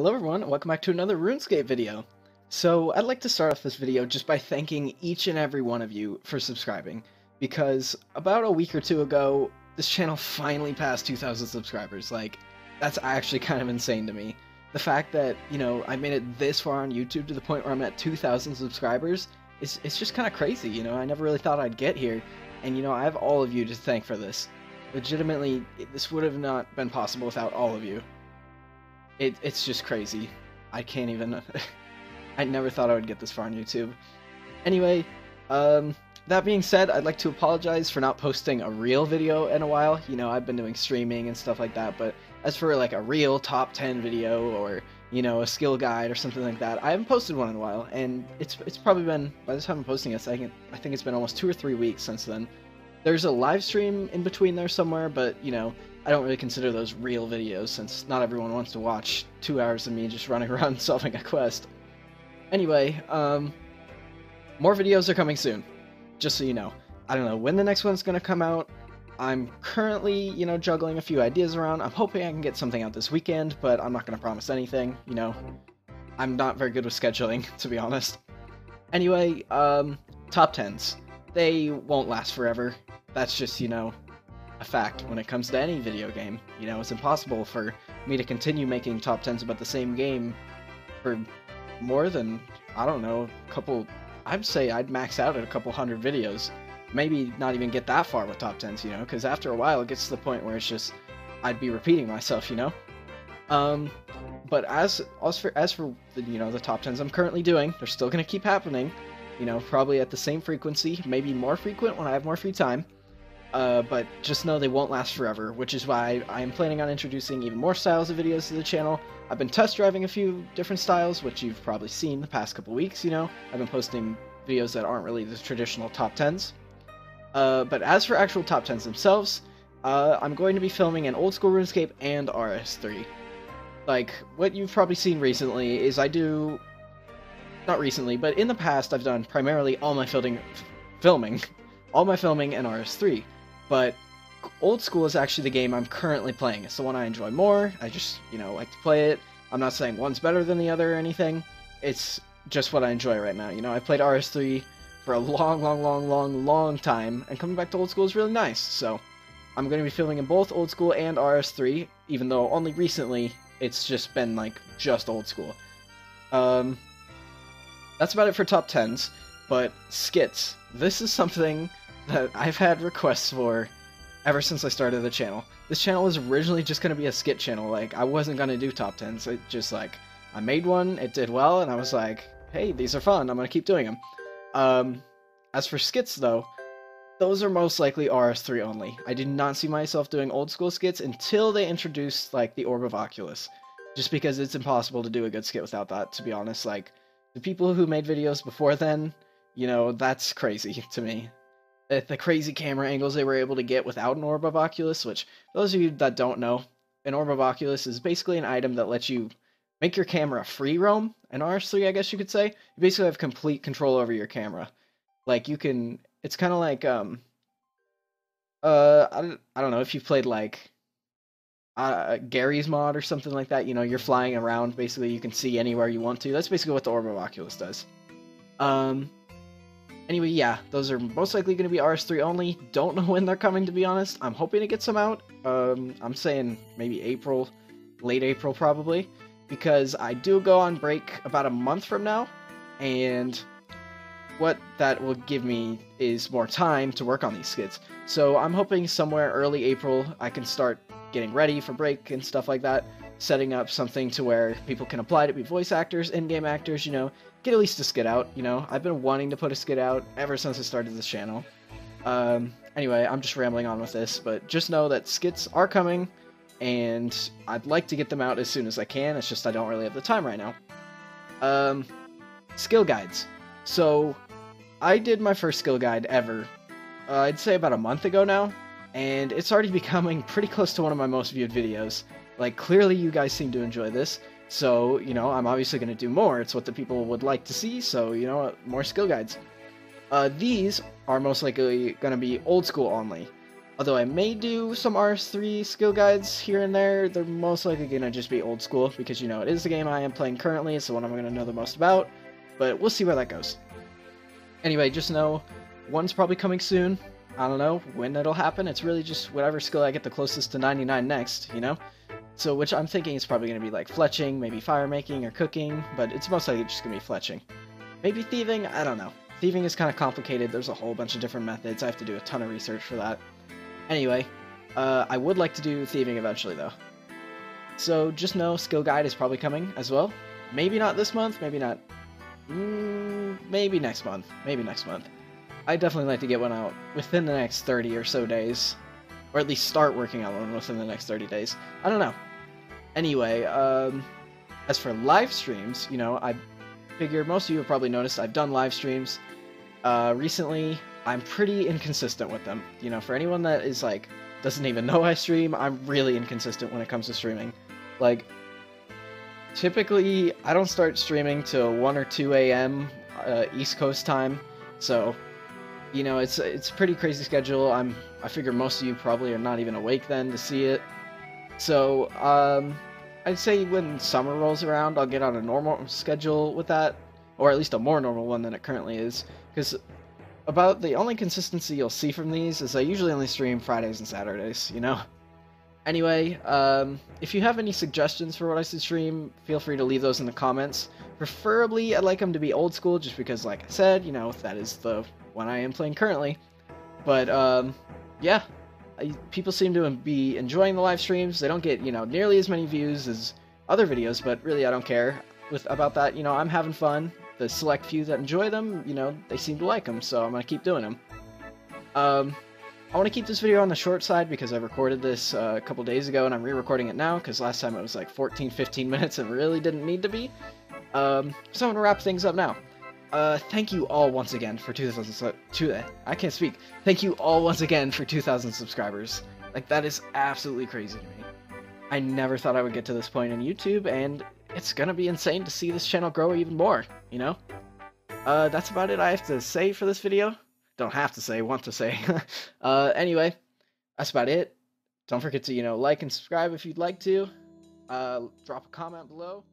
Hello everyone, welcome back to another RuneScape video. So, I'd like to start off this video just by thanking each and every one of you for subscribing, because about a week or two ago, this channel finally passed 2,000 subscribers. Like, that's actually kind of insane to me. The fact that, you know, I made it this far on YouTube to the point where I'm at 2,000 subscribers, is it's just kind of crazy, you know, I never really thought I'd get here, and you know, I have all of you to thank for this. Legitimately, this would have not been possible without all of you. It, it's just crazy. I can't even... I never thought I would get this far on YouTube. Anyway, um, that being said, I'd like to apologize for not posting a real video in a while. You know, I've been doing streaming and stuff like that, but as for like a real top 10 video or, you know, a skill guide or something like that, I haven't posted one in a while, and it's it's probably been, by the time I'm posting this, think, I think it's been almost two or three weeks since then. There's a live stream in between there somewhere, but, you know, I don't really consider those real videos since not everyone wants to watch two hours of me just running around solving a quest. Anyway, um, more videos are coming soon, just so you know. I don't know when the next one's gonna come out. I'm currently, you know, juggling a few ideas around. I'm hoping I can get something out this weekend, but I'm not gonna promise anything, you know. I'm not very good with scheduling, to be honest. Anyway, um, top 10s. They won't last forever. That's just, you know, a fact when it comes to any video game. You know, it's impossible for me to continue making top 10s about the same game for more than, I don't know, a couple, I'd say I'd max out at a couple hundred videos. Maybe not even get that far with top 10s, you know, because after a while it gets to the point where it's just, I'd be repeating myself, you know? Um, but as, as for, as for the, you know, the top 10s I'm currently doing, they're still to keep happening, you know, probably at the same frequency, maybe more frequent when I have more free time. Uh, but just know they won't last forever, which is why I am planning on introducing even more styles of videos to the channel. I've been test driving a few different styles, which you've probably seen the past couple weeks, you know. I've been posting videos that aren't really the traditional top 10s. Uh, but as for actual top 10s themselves, uh, I'm going to be filming an old school RuneScape and RS3. Like, what you've probably seen recently is I do... Not recently, but in the past I've done primarily all my filming, filming, all my filming in RS3 but Old School is actually the game I'm currently playing. It's the one I enjoy more. I just, you know, like to play it. I'm not saying one's better than the other or anything. It's just what I enjoy right now. You know, I played RS3 for a long, long, long, long, long time, and coming back to Old School is really nice. So, I'm going to be filming in both Old School and RS3, even though only recently it's just been, like, just Old School. Um, that's about it for top 10s, but skits. This is something that I've had requests for ever since I started the channel. This channel was originally just going to be a skit channel, like, I wasn't going to do top 10s, it just, like, I made one, it did well, and I was like, hey, these are fun, I'm going to keep doing them. Um, as for skits, though, those are most likely RS3 only. I did not see myself doing old school skits until they introduced, like, the Orb of Oculus. Just because it's impossible to do a good skit without that, to be honest. Like, the people who made videos before then, you know, that's crazy to me the crazy camera angles they were able to get without an Orb of Oculus, which, those of you that don't know, an Orb of Oculus is basically an item that lets you make your camera free roam, an RS3, I guess you could say. You basically have complete control over your camera. Like, you can, it's kind of like, um, uh, I don't, I don't know, if you've played, like, uh, Garry's Mod or something like that, you know, you're flying around, basically, you can see anywhere you want to. That's basically what the Orb of Oculus does. Um, Anyway, yeah, those are most likely going to be RS3 only. Don't know when they're coming, to be honest. I'm hoping to get some out. Um, I'm saying maybe April, late April probably, because I do go on break about a month from now, and what that will give me is more time to work on these skits. So I'm hoping somewhere early April I can start getting ready for break and stuff like that, setting up something to where people can apply to be voice actors, in-game actors, you know, get at least a skit out, you know? I've been wanting to put a skit out ever since I started this channel. Um, anyway, I'm just rambling on with this, but just know that skits are coming, and I'd like to get them out as soon as I can, it's just I don't really have the time right now. Um, skill guides. So, I did my first skill guide ever, uh, I'd say about a month ago now, and it's already becoming pretty close to one of my most viewed videos. Like, clearly you guys seem to enjoy this, so, you know, I'm obviously going to do more. It's what the people would like to see, so, you know, more skill guides. Uh, these are most likely going to be old school only. Although I may do some RS3 skill guides here and there, they're most likely going to just be old school, because, you know, it is the game I am playing currently, it's the one I'm going to know the most about, but we'll see where that goes. Anyway, just know, one's probably coming soon, I don't know when it'll happen, it's really just whatever skill I get the closest to 99 next, you know? So, which I'm thinking is probably going to be like fletching, maybe fire making or cooking, but it's most likely just going to be fletching. Maybe thieving, I don't know. Thieving is kind of complicated, there's a whole bunch of different methods, I have to do a ton of research for that. Anyway, uh, I would like to do thieving eventually, though. So just know skill guide is probably coming as well. Maybe not this month, maybe not... Mm, maybe next month. Maybe next month. I'd definitely like to get one out within the next 30 or so days. Or at least start working on one within the next 30 days. I don't know. Anyway, um, as for live streams, you know, I figure most of you have probably noticed I've done live streams. Uh, recently, I'm pretty inconsistent with them. You know, for anyone that is like doesn't even know I stream, I'm really inconsistent when it comes to streaming. Like typically I don't start streaming till 1 or 2 a.m. Uh, East Coast time. So, you know, it's it's a pretty crazy schedule. I'm I figure most of you probably are not even awake then to see it. So, um I'd say when summer rolls around, I'll get on a normal schedule with that, or at least a more normal one than it currently is, because about the only consistency you'll see from these is I usually only stream Fridays and Saturdays, you know? Anyway, um, if you have any suggestions for what I should stream, feel free to leave those in the comments. Preferably, I'd like them to be old school, just because, like I said, you know, that is the one I am playing currently. But, um, yeah, I, people seem to be enjoying the live streams. They don't get, you know, nearly as many views as other videos, but really I don't care with about that. You know, I'm having fun the select few that enjoy them, you know, they seem to like them, so I'm to keep doing them. Um, I want to keep this video on the short side because I recorded this uh, a couple days ago and I'm re-recording it now because last time it was like 14-15 minutes and really didn't need to be. Um, so I'm going to wrap things up now. Uh, thank you all once again for 2,000 two, I can't speak. Thank you all once again for 2,000 subscribers. Like, that is absolutely crazy to me. I never thought I would get to this point in YouTube, and it's gonna be insane to see this channel grow even more, you know? Uh, that's about it I have to say for this video. Don't have to say, want to say. uh, anyway, that's about it. Don't forget to, you know, like and subscribe if you'd like to. Uh, drop a comment below.